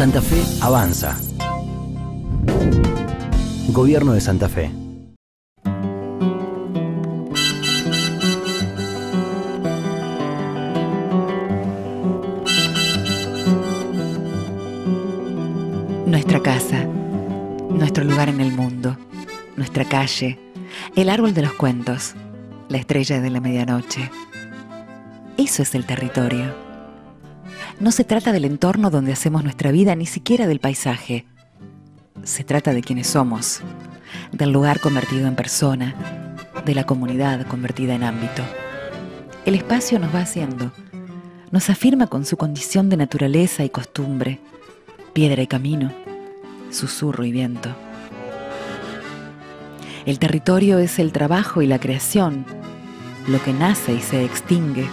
Santa Fe avanza. Gobierno de Santa Fe. Nuestra casa, nuestro lugar en el mundo, nuestra calle, el árbol de los cuentos, la estrella de la medianoche. Eso es el territorio. No se trata del entorno donde hacemos nuestra vida, ni siquiera del paisaje. Se trata de quienes somos, del lugar convertido en persona, de la comunidad convertida en ámbito. El espacio nos va haciendo, nos afirma con su condición de naturaleza y costumbre, piedra y camino, susurro y viento. El territorio es el trabajo y la creación, lo que nace y se extingue,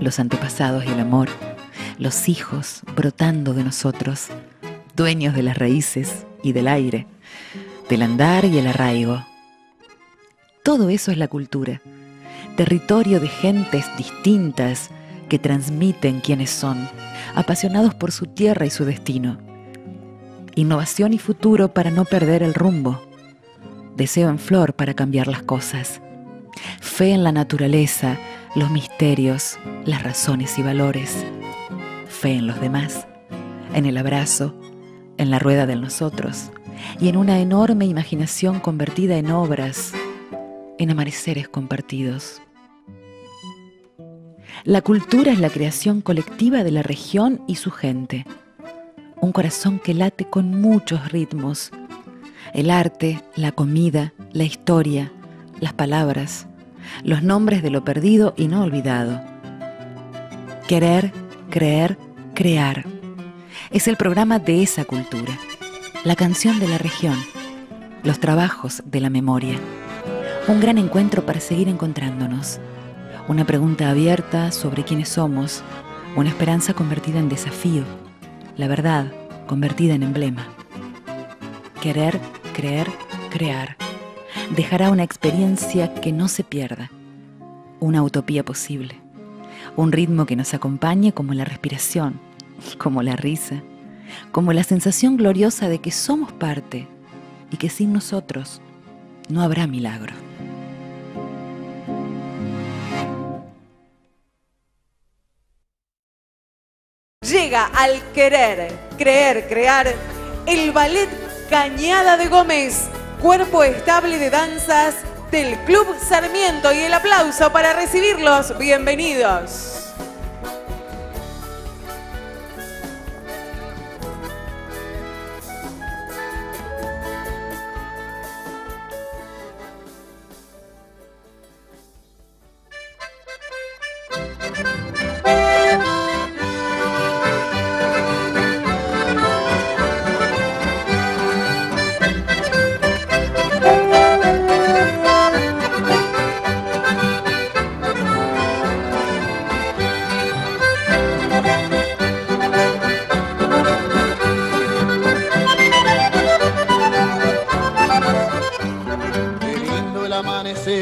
los antepasados y el amor, los hijos brotando de nosotros, dueños de las raíces y del aire, del andar y el arraigo. Todo eso es la cultura, territorio de gentes distintas que transmiten quiénes son, apasionados por su tierra y su destino. Innovación y futuro para no perder el rumbo. Deseo en flor para cambiar las cosas. Fe en la naturaleza, los misterios, las razones y valores. Fe en los demás, en el abrazo, en la rueda de nosotros y en una enorme imaginación convertida en obras, en amaneceres compartidos. La cultura es la creación colectiva de la región y su gente. Un corazón que late con muchos ritmos. El arte, la comida, la historia, las palabras, los nombres de lo perdido y no olvidado. Querer, creer, crear. Es el programa de esa cultura. La canción de la región. Los trabajos de la memoria. Un gran encuentro para seguir encontrándonos una pregunta abierta sobre quiénes somos, una esperanza convertida en desafío, la verdad convertida en emblema. Querer, creer, crear. Dejará una experiencia que no se pierda, una utopía posible, un ritmo que nos acompañe como la respiración, como la risa, como la sensación gloriosa de que somos parte y que sin nosotros no habrá milagro. Llega al querer, creer, crear el ballet Cañada de Gómez, cuerpo estable de danzas del Club Sarmiento y el aplauso para recibirlos. Bienvenidos.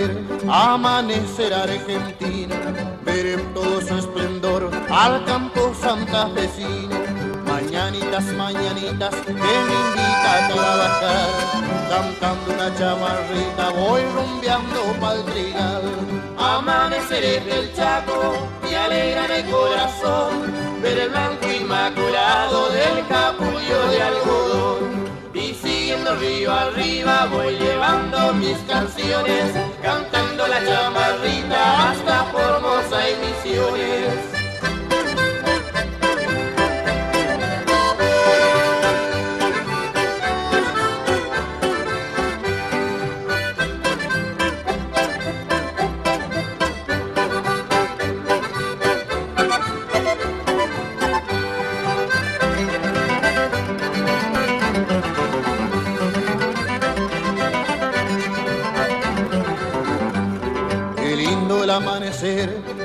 Amanecer, amanecer argentino, ver en todo su esplendor al campo santafesino. Mañanitas, mañanitas, que me invita a trabajar, cantando una chamarrita voy rumbeando pa'l trigal. Amaneceres del Chaco me alegran el corazón, ver el blanco inmaculado del capullo de algodón. Y siguiendo río arriba voy llevando mis canciones, cantando la chamarrita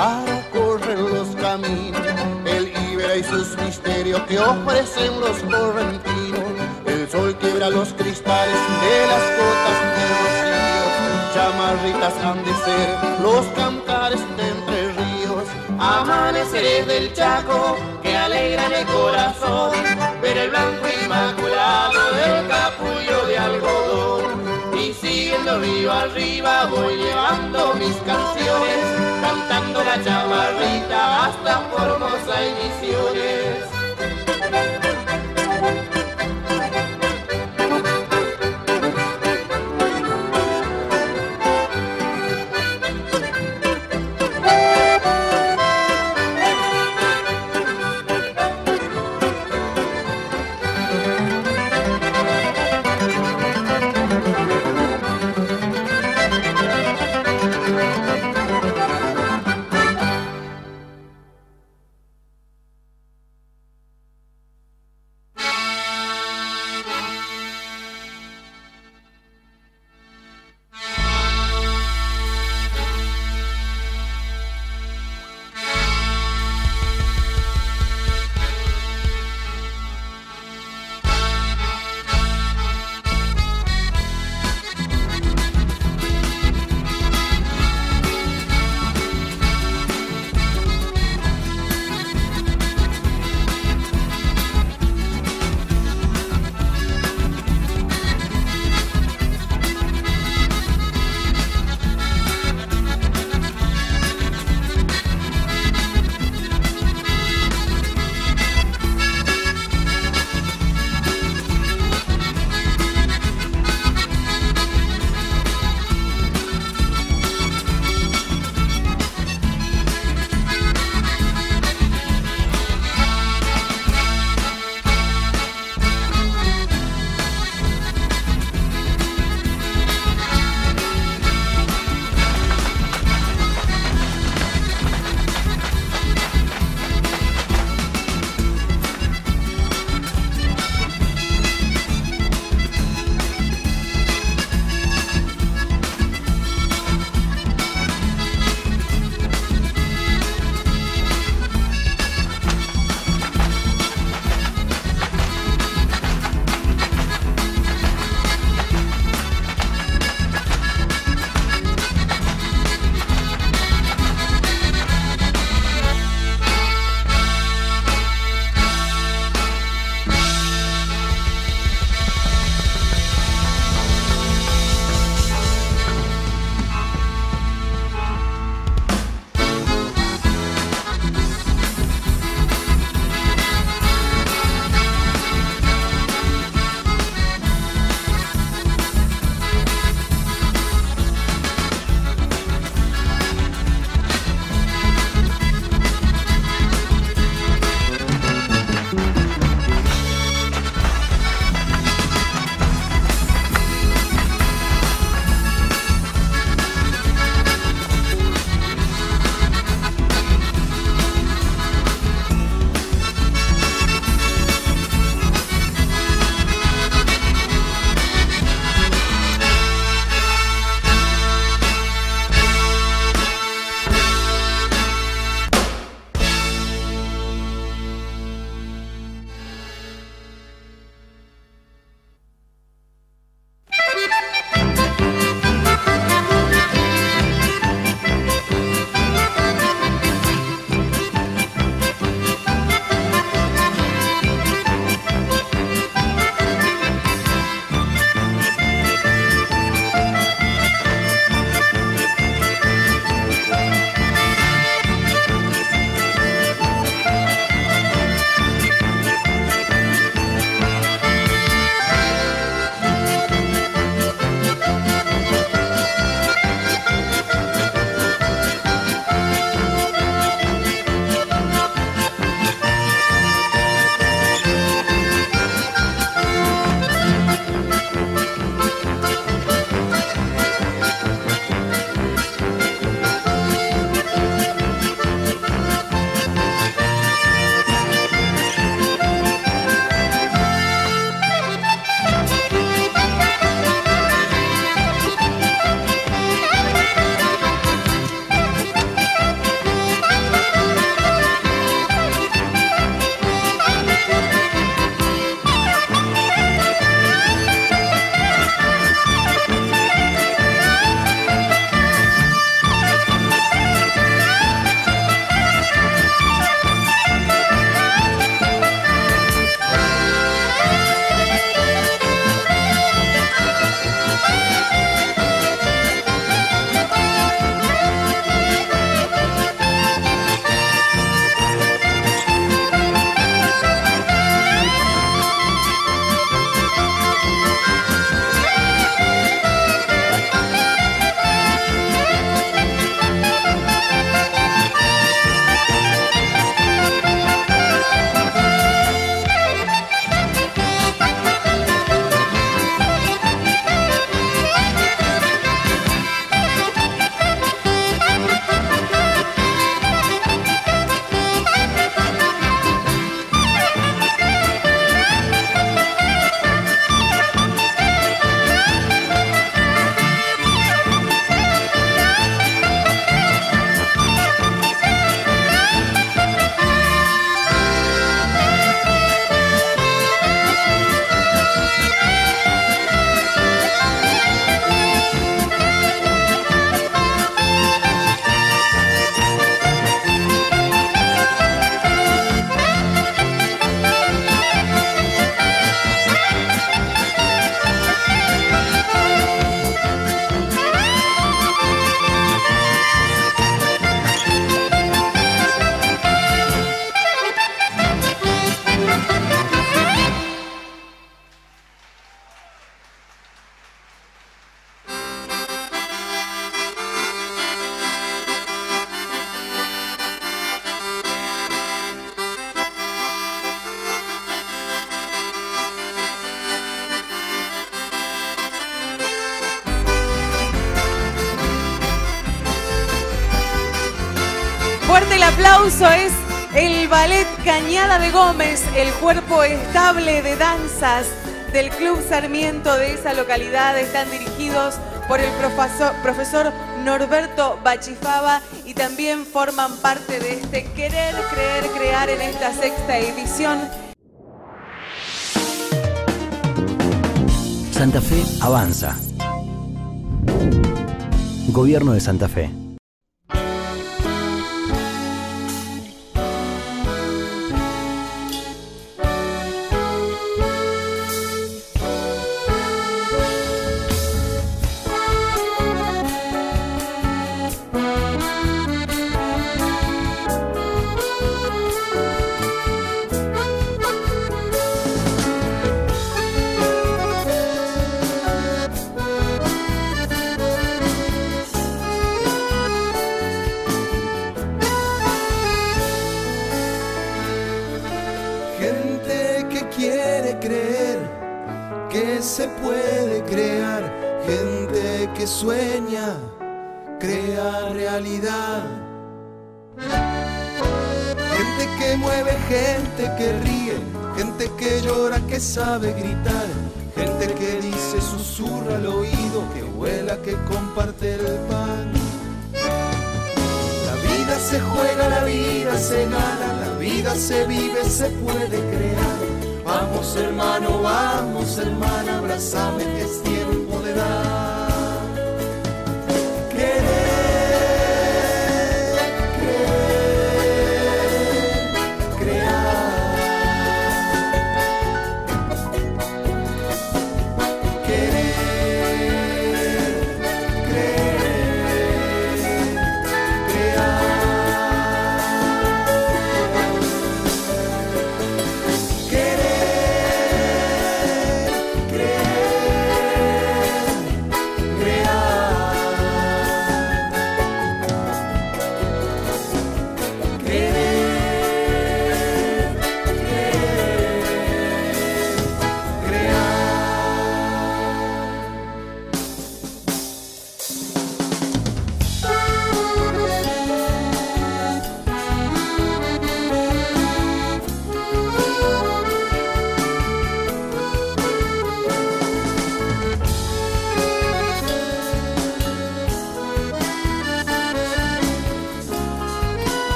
para los caminos, el Ibera y sus misterios que ofrecen los correntinos. El sol quiebra los cristales de las cotas de rocío, chamarritas han de ser los cantares de entre ríos. Amanece amaneceres del Chaco que alegran el corazón, ver el blanco inmaculado del capullo río arriba voy llevando mis canciones, cantando la chamarrita hasta Formosa y Ballet Cañada de Gómez, el cuerpo estable de danzas del Club Sarmiento de esa localidad. Están dirigidos por el profesor, profesor Norberto Bachifaba y también forman parte de este querer, creer, crear en esta sexta edición. Santa Fe avanza. Gobierno de Santa Fe. Que sueña, crea realidad. Gente que mueve, gente que ríe, gente que llora, que sabe gritar, gente que dice, susurra al oído, que vuela, que comparte el pan. La vida se juega, la vida se gana, la vida se vive, se puede crear. Vamos hermano, vamos hermana, abrazame que es tiempo de dar.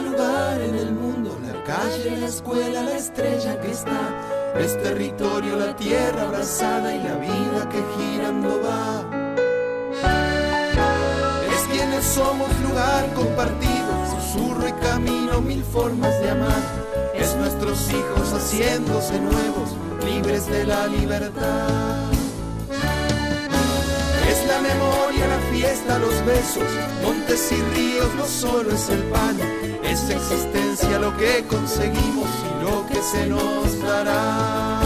Lugar en el mundo, la calle, la escuela, la estrella que está. Es territorio, la tierra abrazada y la vida que girando va. Es quienes somos, lugar compartido, susurro y camino, mil formas de amar. Es nuestros hijos haciéndose nuevos, libres de la libertad. Es la memoria, la fiesta, los besos, montes y ríos, no solo es el pan, es existencia lo que conseguimos y lo que se nos dará.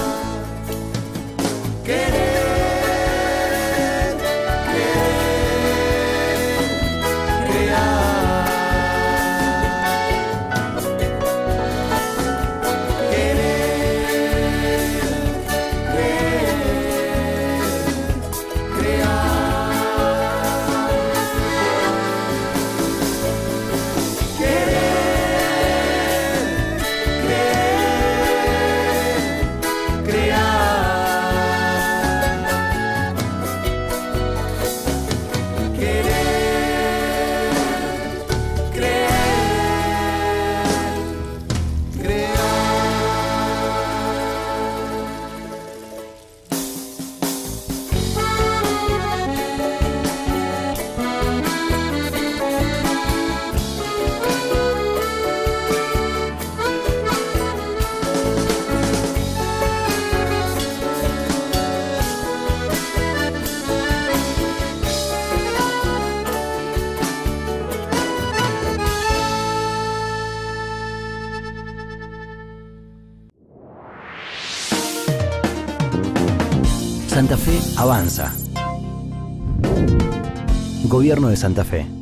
Avanza. Gobierno de Santa Fe.